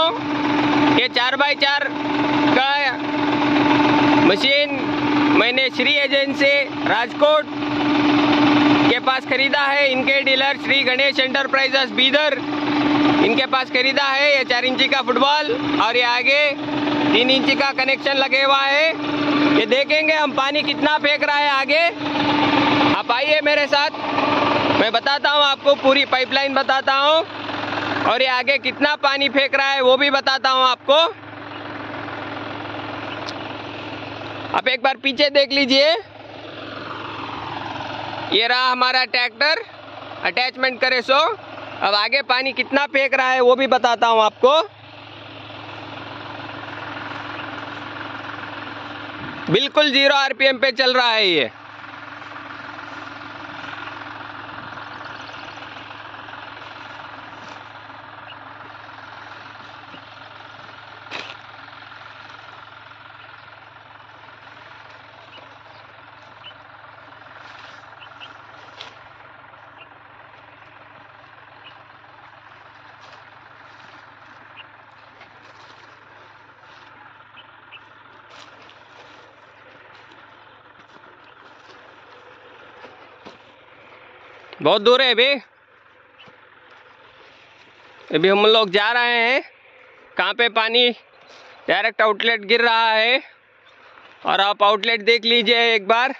भाइयों ये चार बाई चार का मशीन मैंने श्री एजेंसी राजकोट के पास खरीदा है। इनके डीलर श्री गणेश एंटरप्राइजेस बीदर इनके पास खरीदा है। ये चार इंची का फुटबॉल और ये आगे तीन इंची का कनेक्शन लगे हुआ है। ये देखेंगे हम पानी कितना फेंक रहा है आगे। आप आइए मेरे साथ। मैं बताता हूँ आपको, पूरी पाइपलाइन बताता हूँ। और ये आगे कितना पानी फेंक रहा है वो भी बताता हूँ आपको। आप एक बार पीछे देख लीजिए। ये रहा हमारा ट्रैक्टर अटैचमेंट करे सो। अब आगे पानी कितना फेंक रहा है वो भी बताता हूँ आपको। बिल्कुल ज़ीरो आरपीएम पे चल रहा है ये। बहुत दूर है अभी। अभी हम लोग जा रहे हैं। कहाँ पे पानी? डायरेक्ट आउटलेट गिर रहा है। और आप आउटलेट देख लीजिए एक बार।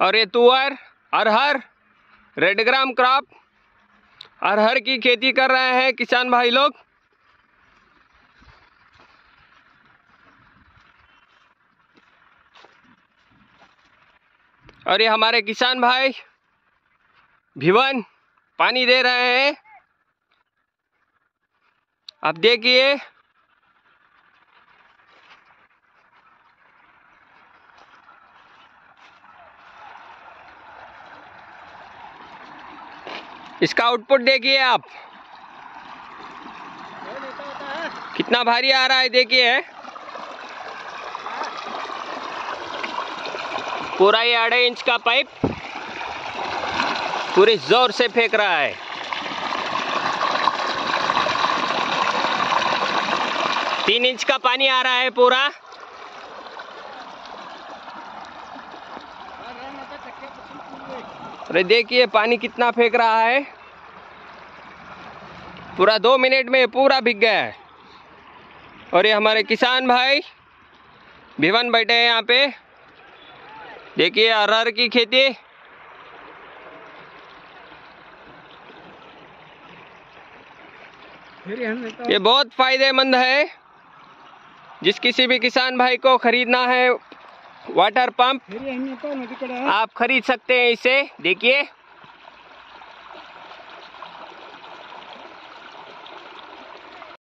और ये तुअर? अरहर रेड ग्राम क्रॉप अरहर की खेती कर रहे हैं किसान भाई लोग। और ये हमारे किसान भाई भिवन पानी दे रहे हैं। आप देखिए इसका आउटपुट देखिए आप। कितना भारी आ रहा है देखिए। पूरा ये अढ़ाई इंच का पाइप पूरी ज़ोर से फेंक रहा है। तीन इंच का पानी आ रहा है पूरा। अरे देखिए, पानी कितना फेंक रहा है। पूरा दो मिनट में पूरा भीग गया है। और ये हमारे किसान भाई भिवन बैठे हैं यहाँ पे। देखिए, अरहर की खेती। ये बहुत फ़ायदेमंद है। जिस किसी भी किसान भाई को खरीदना है वाटर पंप आप खरीद सकते हैं इसे। देखिए।